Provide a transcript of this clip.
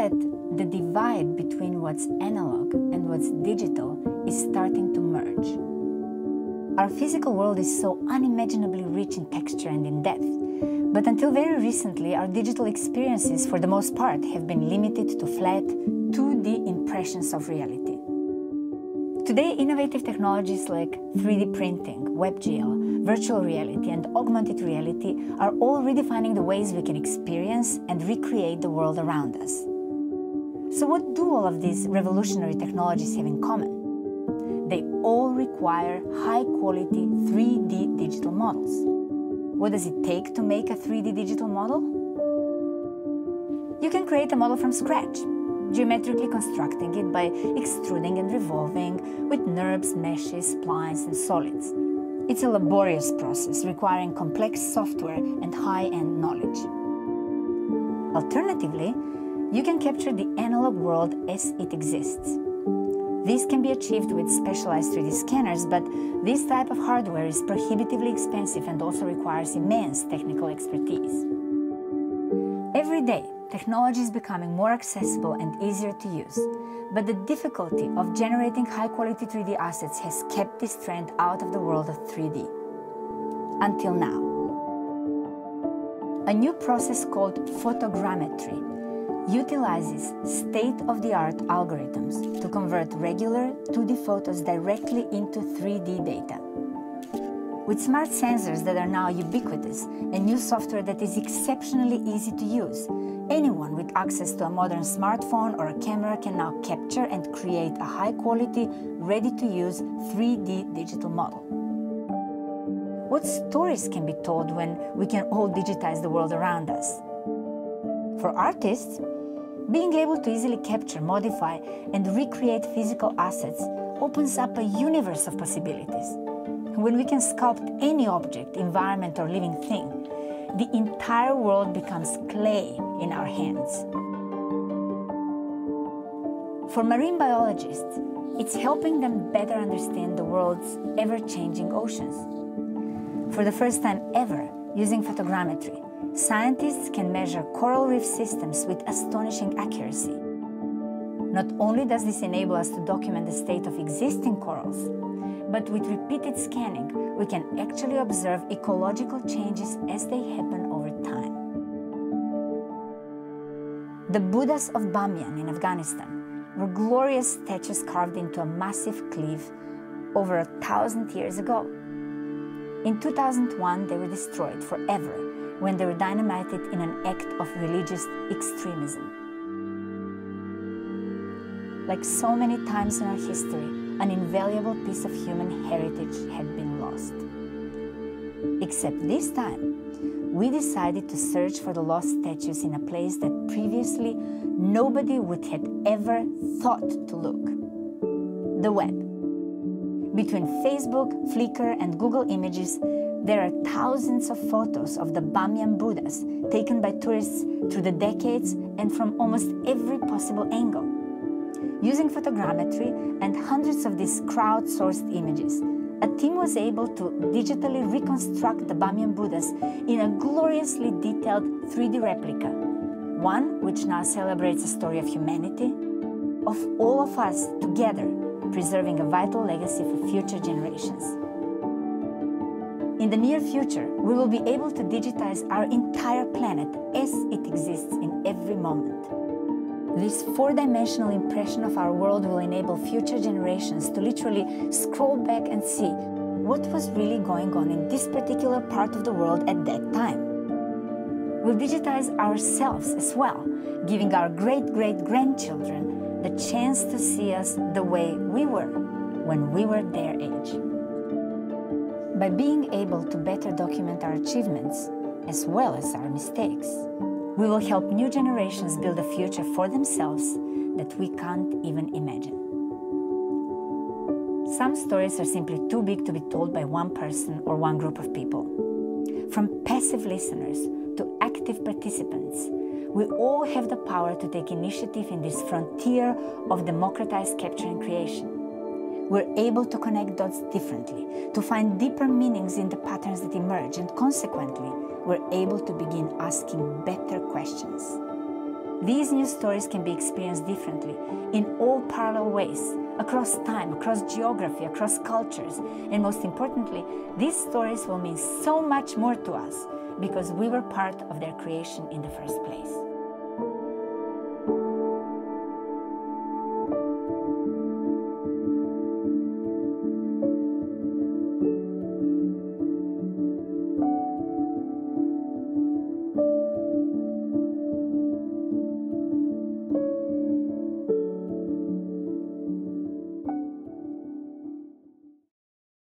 that the divide between what's analog and what's digital is starting to merge. Our physical world is so unimaginably rich in texture and in depth, but until very recently, our digital experiences, for the most part, have been limited to flat, 2D impressions of reality. Today, innovative technologies like 3D printing, WebGL, virtual reality, and augmented reality are all redefining the ways we can experience and recreate the world around us. So, what do all of these revolutionary technologies have in common? They all require high quality 3D digital models. What does it take to make a 3D digital model? You can create a model from scratch geometrically constructing it by extruding and revolving with NURBS, meshes, splines, and solids. It's a laborious process requiring complex software and high-end knowledge. Alternatively, you can capture the analog world as it exists. This can be achieved with specialized 3D scanners, but this type of hardware is prohibitively expensive and also requires immense technical expertise. Every day, technology is becoming more accessible and easier to use, but the difficulty of generating high quality 3D assets has kept this trend out of the world of 3D. Until now. A new process called photogrammetry utilizes state of the art algorithms to convert regular 2D photos directly into 3D data. With smart sensors that are now ubiquitous and new software that is exceptionally easy to use, anyone with access to a modern smartphone or a camera can now capture and create a high quality, ready to use 3D digital model. What stories can be told when we can all digitize the world around us? For artists, being able to easily capture, modify, and recreate physical assets opens up a universe of possibilities. When we can sculpt any object, environment, or living thing, the entire world becomes clay in our hands. For marine biologists, it's helping them better understand the world's ever changing oceans. For the first time ever, using photogrammetry, scientists can measure coral reef systems with astonishing accuracy. Not only does this enable us to document the state of existing corals, but with repeated scanning, we can actually observe ecological changes as they happen over time. The Buddhas of Bamiyan in Afghanistan were glorious statues carved into a massive cliff over a thousand years ago. In 2001, they were destroyed forever when they were dynamited in an act of religious extremism. Like so many times in our history, an invaluable piece of human heritage had been lost. Except this time, we decided to search for the lost statues in a place that previously nobody would have ever thought to look the web. Between Facebook, Flickr, and Google Images, there are thousands of photos of the Bamyan Buddhas taken by tourists through the decades and from almost every possible angle. Using photogrammetry and hundreds of these crowdsourced images, a team was able to digitally reconstruct the Bamyan Buddhas in a gloriously detailed 3D replica, one which now celebrates the story of humanity, of all of us together, preserving a vital legacy for future generations. In the near future, we will be able to digitize our entire planet as it exists in every moment. This four dimensional impression of our world will enable future generations to literally scroll back and see what was really going on in this particular part of the world at that time. We'll digitize ourselves as well, giving our great great grandchildren the chance to see us the way we were when we were their age. By being able to better document our achievements as well as our mistakes, we will help new generations build a future for themselves that we can't even imagine. Some stories are simply too big to be told by one person or one group of people. From passive listeners to active participants, we all have the power to take initiative in this frontier of democratized capture and creation we're able to connect dots differently, to find deeper meanings in the patterns that emerge, and consequently, we're able to begin asking better questions. These new stories can be experienced differently in all parallel ways, across time, across geography, across cultures. And most importantly, these stories will mean so much more to us because we were part of their creation in the first place.